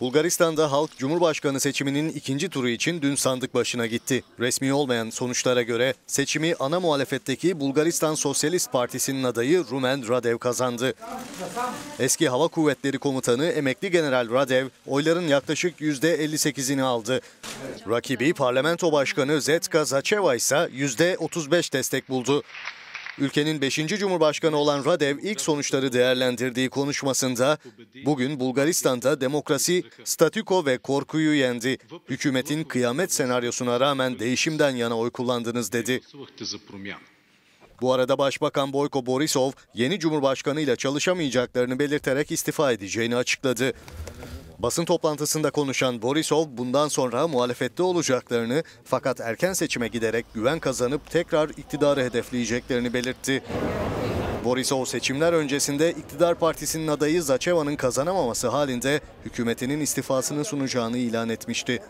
Bulgaristan'da halk Cumhurbaşkanı seçiminin ikinci turu için dün sandık başına gitti. Resmi olmayan sonuçlara göre seçimi ana muhalefetteki Bulgaristan Sosyalist Partisi'nin adayı Rumen Radev kazandı. Eski Hava Kuvvetleri Komutanı emekli General Radev oyların yaklaşık %58'ini aldı. Rakibi Parlamento Başkanı Zetka Zaceva ise %35 destek buldu. Ülkenin 5. Cumhurbaşkanı olan Radev ilk sonuçları değerlendirdiği konuşmasında bugün Bulgaristan'da demokrasi, statüko ve korkuyu yendi. Hükümetin kıyamet senaryosuna rağmen değişimden yana oy kullandınız dedi. Bu arada Başbakan Boyko Borisov yeni Cumhurbaşkanı ile çalışamayacaklarını belirterek istifa edeceğini açıkladı. Basın toplantısında konuşan Borisov bundan sonra muhalefette olacaklarını fakat erken seçime giderek güven kazanıp tekrar iktidarı hedefleyeceklerini belirtti. Borisov seçimler öncesinde iktidar partisinin adayı Zaceva'nın kazanamaması halinde hükümetinin istifasını sunacağını ilan etmişti.